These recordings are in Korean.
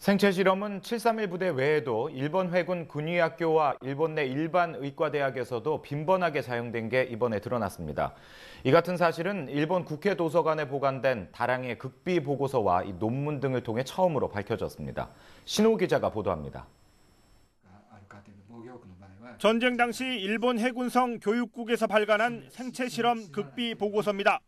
생체 실험은 731 부대 외에도 일본 해군 군의학교와 일본 내 일반 의과대학에서도 빈번하게 사용된 게 이번에 드러났습니다. 이 같은 사실은 일본 국회 도서관에 보관된 다량의 극비 보고서와 이 논문 등을 통해 처음으로 밝혀졌습니다. 신호 기자가 보도합니다. 전쟁 당시 일본 해군성 교육국에서 발간한 생체 실험 극비 보고서입니다.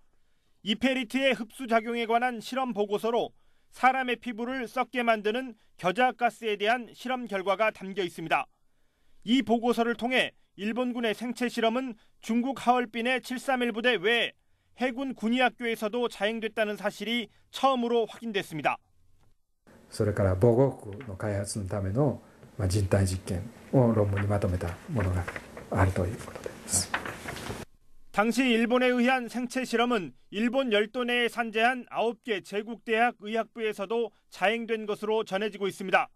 이페리트의 흡수 작용에 관한 실험 보고서로 사람의 피부를 썩게 만드는 겨자가스에 대한 실험 결과가 담겨 있습니다. 이 보고서를 통해 일본군의 생체 실험은 중국 하얼빈의 731 부대 외에 해군 군의학교에서도 자행됐다는 사실이 처음으로 확인됐습니다. それから防護服の開発のためのまあ人体実験を論文にまとめたものがあるということです。 당시 일본에 의한 생체 실험은 일본 열도 내에 산재한 9개 제국대학 의학부에서도 자행된 것으로 전해지고 있습니다.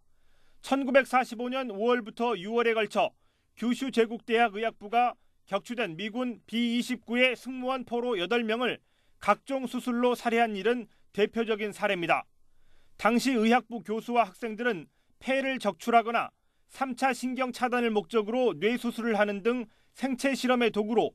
1945년 5월부터 6월에 걸쳐 규슈 제국대학 의학부가 격추된 미군 B-29의 승무원 포로 8명을 각종 수술로 살해한 일은 대표적인 사례입니다. 당시 의학부 교수와 학생들은 폐를 적출하거나 3차 신경 차단을 목적으로 뇌 수술을 하는 등 생체 실험의 도구로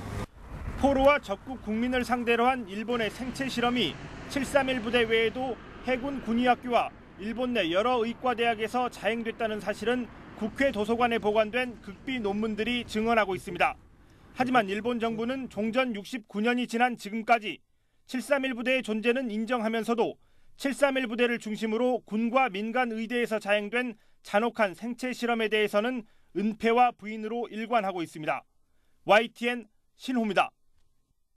포로와 적국 국민을 상대로 한 일본의 생체 실험이 731 부대 외에도 해군 군의학교와 일본 내 여러 의과대학에서 자행됐다는 사실은 국회 도서관에 보관된 극비 논문들이 증언하고 있습니다. 하지만 일본 정부는 종전 69년이 지난 지금까지 731 부대의 존재는 인정하면서도 731 부대를 중심으로 군과 민간 의대에서 자행된 잔혹한 생체 실험에 대해서는 은폐와 부인으로 일관하고 있습니다. YTN 신호입니다.